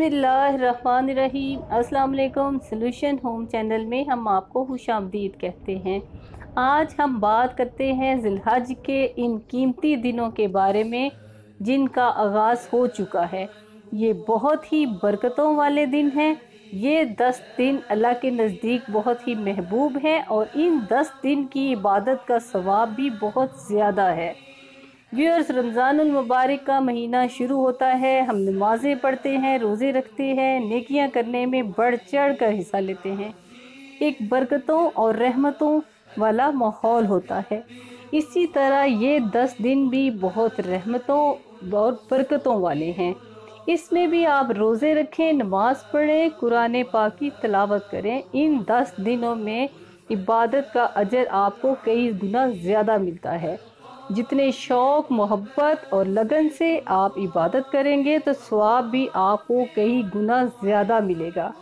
अस्सलाम वालेकुम solution home channel में हम आपको खुश आमदीद कहते हैं। आज हम बात करते हैं जिलहज के इन कीमती दिनों के बारे में, जिनका आगाज़ हो चुका है। ये बहुत ही बरकतों वाले दिन हैं। ये दस दिन अल्लाह के नज़दीक बहुत ही महबूब हैं और इन दस दिन की इबादत का सवाब भी बहुत ज़्यादा है। व्यूअर्स रमज़ान मुबारक का महीना शुरू होता है। हम नमाज़ें पढ़ते हैं, रोज़े रखते हैं, नेकियाँ करने में बढ़ चढ़ कर हिस्सा लेते हैं। एक बरकतों और रहमतों वाला माहौल होता है। इसी तरह ये दस दिन भी बहुत रहमतों और बरकतों वाले हैं। इसमें भी आप रोज़े रखें, नमाज़ पढ़ें, कुरान पाक की तलावत करें। इन दस दिनों में इबादत का अजर आपको कई गुना ज़्यादा मिलता है। जितने शौक़, मोहब्बत और लगन से आप इबादत करेंगे तो स्वाब भी आपको कई गुना ज़्यादा मिलेगा।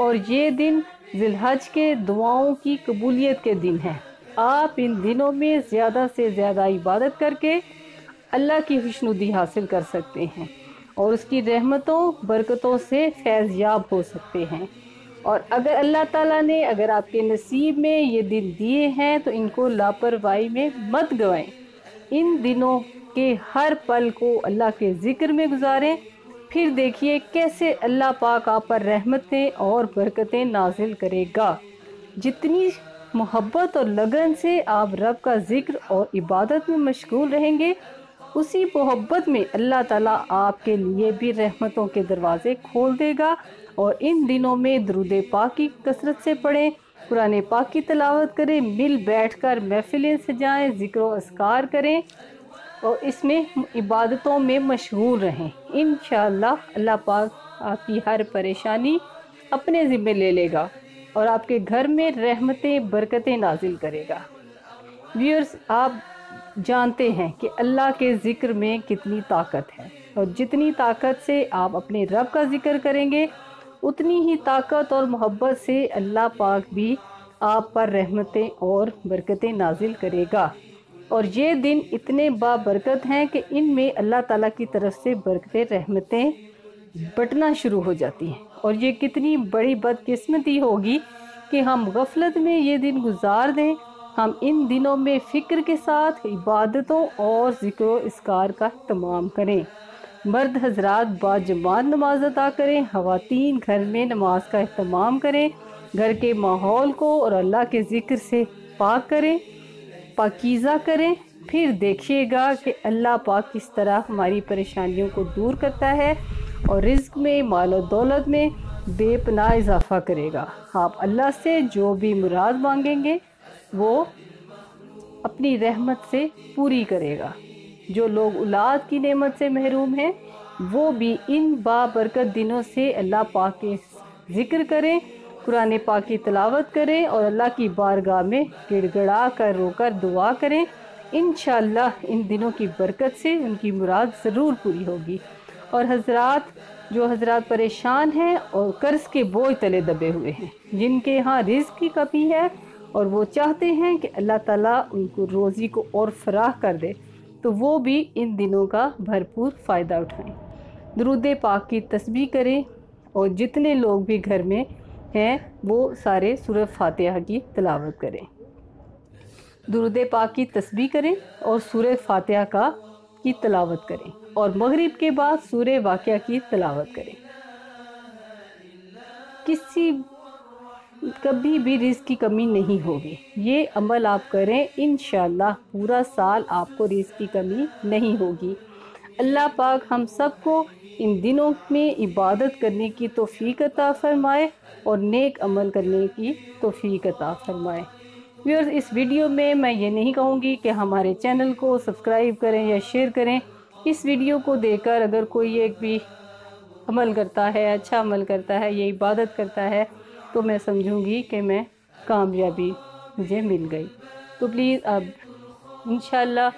और ये दिन जिलहज के दुआओं की कबूलियत के दिन हैं। आप इन दिनों में ज़्यादा से ज़्यादा इबादत करके अल्लाह की खुशनुदी हासिल कर सकते हैं और उसकी रहमतों, बरकतों से फैज़याब हो सकते हैं। और अगर अल्लाह ताला ने अगर आपके नसीब में ये दिन दिए हैं तो इनको लापरवाही में मत गवाएँ। इन दिनों के हर पल को अल्लाह के ज़िक्र में गुजारें। फिर देखिए कैसे अल्लाह पाक आप पर रहमतें और बरकतें नाजिल करेगा। जितनी मोहब्बत और लगन से आप रब का ज़िक्र और इबादत में मशगूल रहेंगे, उसी मोहब्बत में अल्लाह ताला आपके लिए भी रहमतों के दरवाज़े खोल देगा और इन दिनों में दरुद पाक की कसरत से पढ़ें। कुरान पाक की तलावत करें, मिल बैठ कर महफिलें सजाएँ ज़िक्र असकार करें और इसमें इबादतों में मशगूल रहें। इन अल्लाह पाक आपकी हर परेशानी अपने ज़िम्मे ले लेगा और आपके घर में रहमतें, बरकतें नाजिल करेगा। व्यूअर्स, आप जानते हैं कि अल्लाह के ज़िक्र में कितनी ताकत है और जितनी ताकत से आप अपने रब का ज़िक्र करेंगे उतनी ही ताकत और मोहब्बत से अल्लाह पाक भी आप पर रहमतें और बरकतें नाजिल करेगा। और ये दिन इतने बाबरकत हैं कि इनमें अल्लाह ताला की तरफ़ से बरकतें, रहमतें बटना शुरू हो जाती हैं। और ये कितनी बड़ी बदकिस्मती होगी कि हम गफलत में ये दिन गुजार दें। हम इन दिनों में फ़िक्र के साथ इबादतों और ज़िक्र इसकार का तमाम करें। मर्द हजरात बाजमात नमाज़ अदा करें, खवातीन घर में नमाज़ का अहतमाम करें, घर के माहौल को और अल्लाह के ज़िक्र से पाक करें, पाकिज़ा करें। फिर देखिएगा कि अल्लाह पाक किस तरह हमारी परेशानियों को दूर करता है और रिज्क में, माल और दौलत में बेपना इजाफ़ा करेगा। आप अल्लाह से जो भी मुराद मांगेंगे, वो अपनी रहमत से पूरी करेगा। जो लोग औलाद की नेमत से महरूम हैं, वो भी इन बाबरकत दिनों से अल्लाह पाक के ज़िक्र करें, कुरान पाक की तलावत करें और अल्लाह की बारगाह में गिड़गड़ा कर रोकर दुआ करें। इन इन दिनों की बरकत से उनकी मुराद ज़रूर पूरी होगी। और हजरात, जो हजरात परेशान हैं और कर्ज के बोझ तले दबे हुए हैं, जिनके यहाँ रिस्क की कमी है और वो चाहते हैं कि अल्लाह ताला उनको रोज़ी को और फराह कर दे। तो वो भी इन दिनों का भरपूर फ़ायदा उठाएँ। दरुद पाक की तस्बी करें और जितने लोग भी घर में हैं, वो सारे सूर फातिहा की तलावत करें। दरुद पाक की तस्बी करें और सूर फातिहा का, की तलावत करें और मगरिब के बाद सूर वाक़ की तलावत करें। किसी कभी भी रिस्क की कमी नहीं होगी। ये अमल आप करें इन पूरा साल आपको रिस्क की कमी नहीं होगी। अल्लाह पाक हम सबको इन दिनों में इबादत करने की तोफ़ी अता फ़रमाए और नेक अमल करने की तोफ़ी अता फ़रमाए। व्यूअर्स, इस वीडियो में मैं ये नहीं कहूँगी कि हमारे चैनल को सब्सक्राइब करें या शेयर करें। इस वीडियो को देखकर अगर कोई एक भी अमल करता है अच्छा अमल करता है, ये इबादत करता है तो मैं समझूँगी कि मैं कामयाबी मुझे मिल गई। तो प्लीज़ अब इन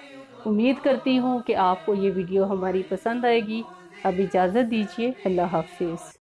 उम्मीद करती हूँ कि आपको ये वीडियो हमारी पसंद आएगी। अब इजाज़त दीजिए। अल्लाह हाफिज़।